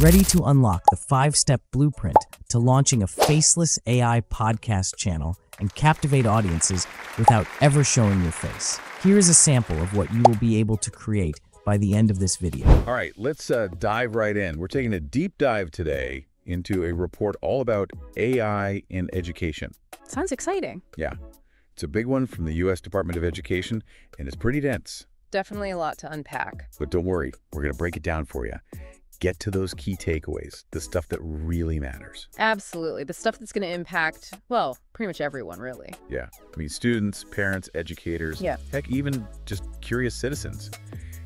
Ready to unlock the five step blueprint to launching a faceless AI podcast channel and captivate audiences without ever showing your face. Here is a sample of what you will be able to create by the end of this video. All right, let's uh, dive right in. We're taking a deep dive today into a report all about AI in education. Sounds exciting. Yeah, it's a big one from the U.S. Department of Education, and it's pretty dense. Definitely a lot to unpack. But don't worry, we're going to break it down for you. Get to those key takeaways, the stuff that really matters. Absolutely. The stuff that's going to impact, well, pretty much everyone, really. Yeah, I mean, students, parents, educators, Yeah. heck, even just curious citizens.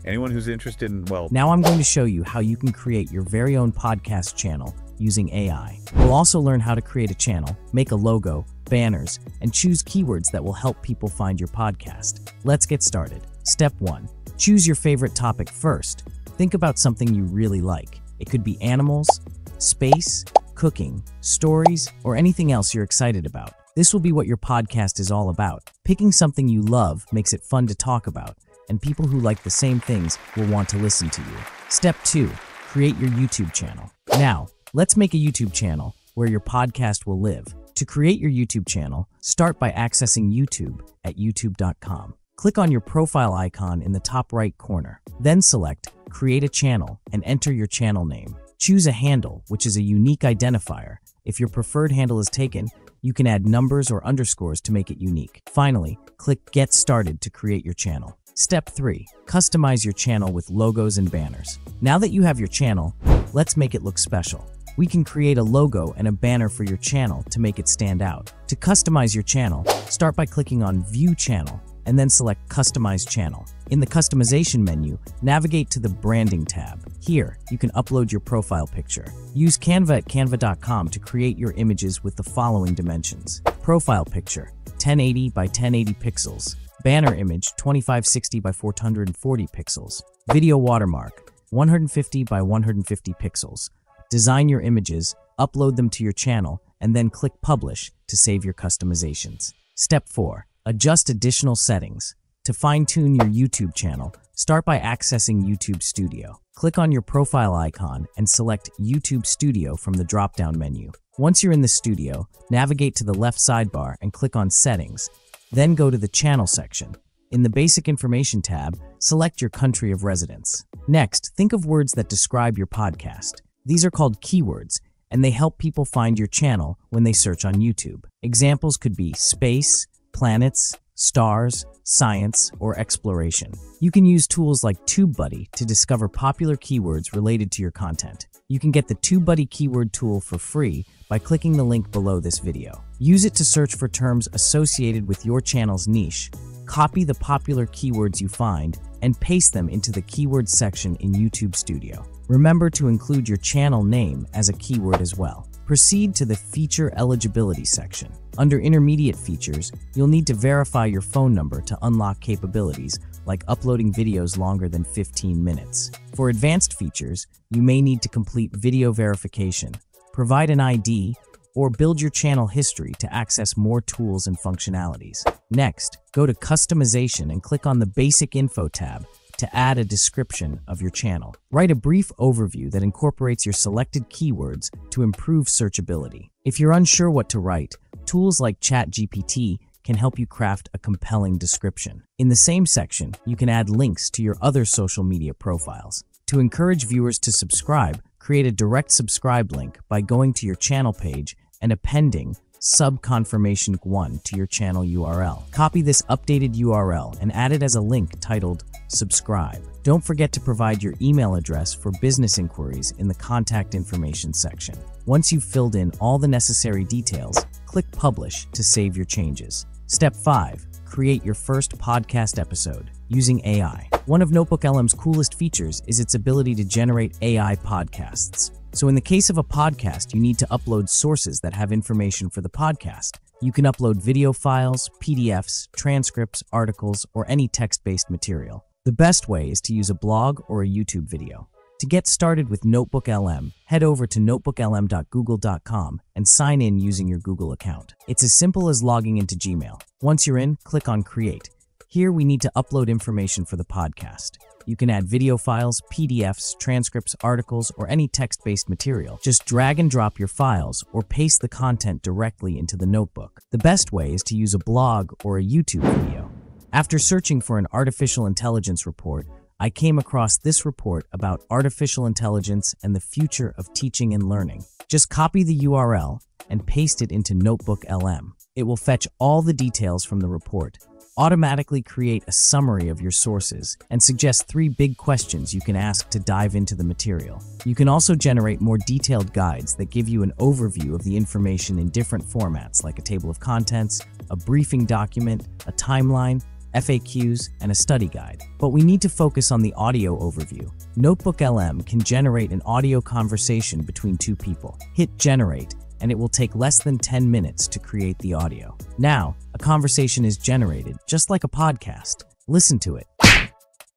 Anyone who's interested in, well, Now I'm going to show you how you can create your very own podcast channel using AI. We'll also learn how to create a channel, make a logo, banners, and choose keywords that will help people find your podcast. Let's get started. Step 1. Choose your favorite topic first. Think about something you really like. It could be animals, space, cooking, stories, or anything else you're excited about. This will be what your podcast is all about. Picking something you love makes it fun to talk about, and people who like the same things will want to listen to you. Step 2. Create your YouTube channel. Now, let's make a YouTube channel where your podcast will live. To create your YouTube channel, start by accessing YouTube at youtube.com. Click on your profile icon in the top right corner. Then select Create a Channel and enter your channel name. Choose a handle, which is a unique identifier. If your preferred handle is taken, you can add numbers or underscores to make it unique. Finally, click Get Started to create your channel. Step 3. Customize your channel with logos and banners. Now that you have your channel, let's make it look special. We can create a logo and a banner for your channel to make it stand out. To customize your channel, start by clicking on View Channel and then select Customize Channel. In the Customization menu, navigate to the Branding tab. Here, you can upload your profile picture. Use Canva at canva.com to create your images with the following dimensions. Profile picture, 1080 by 1080 pixels. Banner image, 2560 by 440 pixels. Video watermark, 150 by 150 pixels. Design your images, upload them to your channel, and then click Publish to save your customizations. Step 4. Adjust additional settings. To fine-tune your YouTube channel, start by accessing YouTube Studio. Click on your profile icon and select YouTube Studio from the drop-down menu. Once you're in the studio, navigate to the left sidebar and click on Settings. Then go to the Channel section. In the Basic Information tab, select your country of residence. Next, think of words that describe your podcast. These are called keywords, and they help people find your channel when they search on YouTube. Examples could be space, planets, stars, science, or exploration. You can use tools like TubeBuddy to discover popular keywords related to your content. You can get the TubeBuddy keyword tool for free by clicking the link below this video. Use it to search for terms associated with your channel's niche. Copy the popular keywords you find and paste them into the keywords section in YouTube Studio. Remember to include your channel name as a keyword as well. Proceed to the Feature Eligibility section. Under Intermediate Features, you'll need to verify your phone number to unlock capabilities like uploading videos longer than 15 minutes. For advanced features, you may need to complete video verification, provide an ID, or build your channel history to access more tools and functionalities. Next, go to Customization and click on the Basic Info tab to add a description of your channel. Write a brief overview that incorporates your selected keywords to improve searchability. If you're unsure what to write, tools like ChatGPT can help you craft a compelling description. In the same section, you can add links to your other social media profiles. To encourage viewers to subscribe, create a direct subscribe link by going to your channel page and appending subconfirmation 1 to your channel URL. Copy this updated URL and add it as a link titled subscribe. Don't forget to provide your email address for business inquiries in the contact information section. Once you've filled in all the necessary details, click publish to save your changes. Step 5. Create your first podcast episode using AI. One of Notebook LM's coolest features is its ability to generate AI podcasts. So, in the case of a podcast, you need to upload sources that have information for the podcast. You can upload video files, PDFs, transcripts, articles, or any text based material. The best way is to use a blog or a YouTube video. To get started with Notebook LM, head over to notebooklm.google.com and sign in using your Google account. It's as simple as logging into Gmail. Once you're in, click on Create. Here we need to upload information for the podcast. You can add video files, PDFs, transcripts, articles, or any text-based material. Just drag and drop your files or paste the content directly into the notebook. The best way is to use a blog or a YouTube video. After searching for an artificial intelligence report, I came across this report about artificial intelligence and the future of teaching and learning. Just copy the URL and paste it into Notebook LM. It will fetch all the details from the report, automatically create a summary of your sources, and suggest three big questions you can ask to dive into the material. You can also generate more detailed guides that give you an overview of the information in different formats like a table of contents, a briefing document, a timeline, FAQs, and a study guide. But we need to focus on the audio overview. Notebook LM can generate an audio conversation between two people. Hit generate, and it will take less than 10 minutes to create the audio. Now, a conversation is generated, just like a podcast. Listen to it.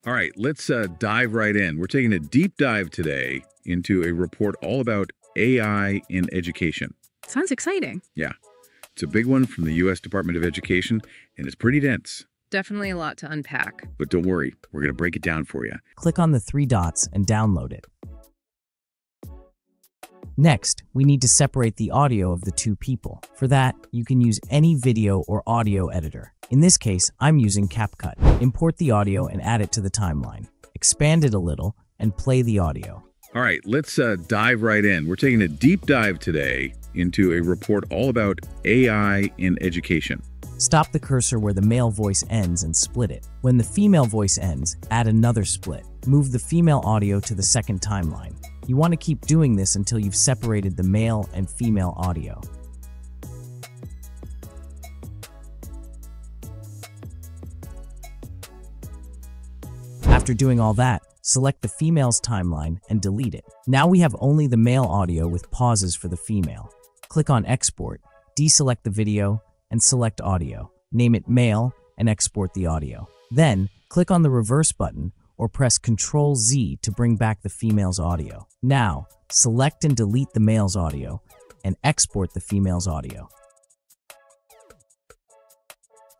All right, let's uh, dive right in. We're taking a deep dive today into a report all about AI in education. Sounds exciting. Yeah, it's a big one from the U.S. Department of Education, and it's pretty dense. Definitely a lot to unpack. But don't worry, we're going to break it down for you. Click on the three dots and download it. Next, we need to separate the audio of the two people. For that, you can use any video or audio editor. In this case, I'm using CapCut. Import the audio and add it to the timeline. Expand it a little and play the audio. All right, let's uh, dive right in. We're taking a deep dive today into a report all about AI in education. Stop the cursor where the male voice ends and split it. When the female voice ends, add another split. Move the female audio to the second timeline. You want to keep doing this until you've separated the male and female audio. After doing all that, select the female's timeline and delete it. Now we have only the male audio with pauses for the female. Click on Export, deselect the video, and select Audio. Name it Male and export the audio. Then, click on the reverse button or press Ctrl Z to bring back the female's audio. Now, select and delete the male's audio and export the female's audio.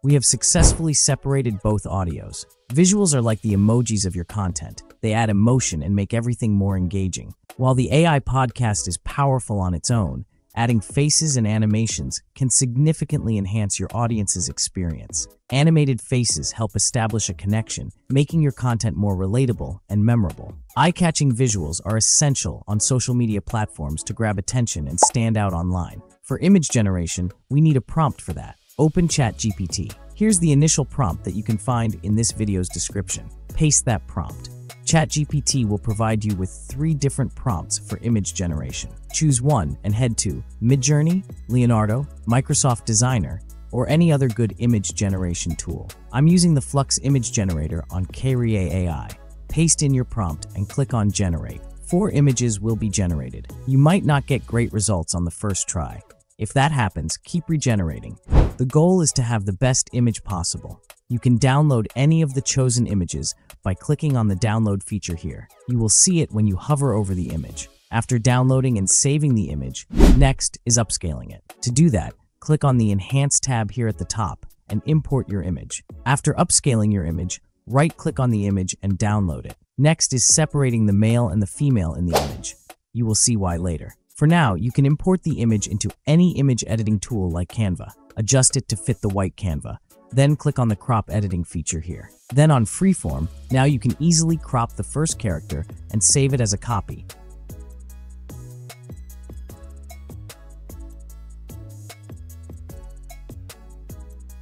We have successfully separated both audios. Visuals are like the emojis of your content. They add emotion and make everything more engaging. While the AI podcast is powerful on its own, Adding faces and animations can significantly enhance your audience's experience. Animated faces help establish a connection, making your content more relatable and memorable. Eye-catching visuals are essential on social media platforms to grab attention and stand out online. For image generation, we need a prompt for that. Open ChatGPT. Here's the initial prompt that you can find in this video's description. Paste that prompt. ChatGPT will provide you with three different prompts for image generation. Choose one and head to Midjourney, Leonardo, Microsoft Designer, or any other good image generation tool. I'm using the Flux image generator on Krea AI. Paste in your prompt and click on Generate. Four images will be generated. You might not get great results on the first try. If that happens, keep regenerating. The goal is to have the best image possible. You can download any of the chosen images by clicking on the download feature here. You will see it when you hover over the image. After downloading and saving the image, next is upscaling it. To do that, click on the Enhance tab here at the top and import your image. After upscaling your image, right-click on the image and download it. Next is separating the male and the female in the image. You will see why later. For now, you can import the image into any image editing tool like Canva. Adjust it to fit the white Canva. Then click on the crop editing feature here. Then on freeform, now you can easily crop the first character and save it as a copy.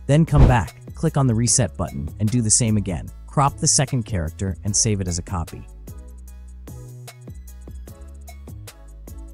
Then come back, click on the reset button and do the same again. Crop the second character and save it as a copy.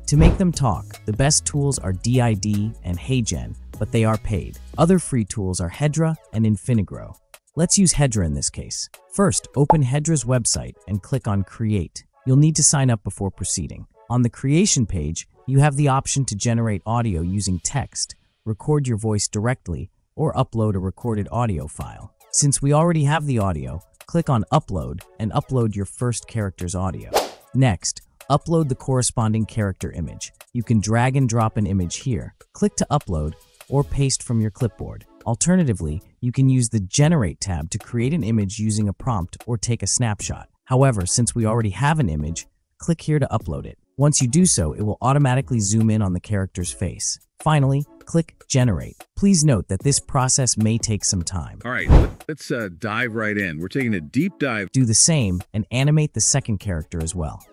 To make them talk, the best tools are D-ID and HeyGen, but they are paid. Other free tools are Hedra and Infinigro. Let's use Hedra in this case. First, open Hedra's website and click on Create. You'll need to sign up before proceeding. On the creation page, you have the option to generate audio using text, record your voice directly, or upload a recorded audio file. Since we already have the audio, click on Upload and upload your first character's audio. Next, upload the corresponding character image. You can drag and drop an image here. Click to upload or paste from your clipboard. Alternatively, you can use the Generate tab to create an image using a prompt or take a snapshot. However, since we already have an image, click here to upload it. Once you do so, it will automatically zoom in on the character's face. Finally, click Generate. Please note that this process may take some time. All right, let- let's uh, dive right in. We're taking a deep dive. Do the same and animate the second character as well.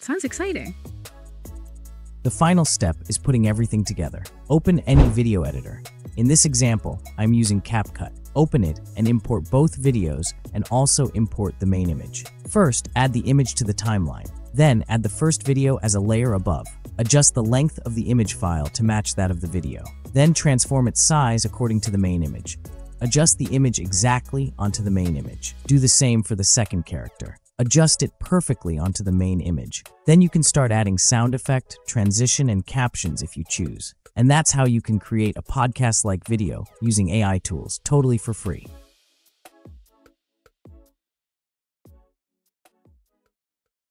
Sounds exciting. The final step is putting everything together. Open any video editor. In this example, I'm using CapCut. Open it and import both videos and also import the main image. First, add the image to the timeline. Then add the first video as a layer above. Adjust the length of the image file to match that of the video. Then transform its size according to the main image. Adjust the image exactly onto the main image. Do the same for the second character. Adjust it perfectly onto the main image. Then you can start adding sound effect, transition, and captions if you choose. And that's how you can create a podcast-like video using AI tools totally for free.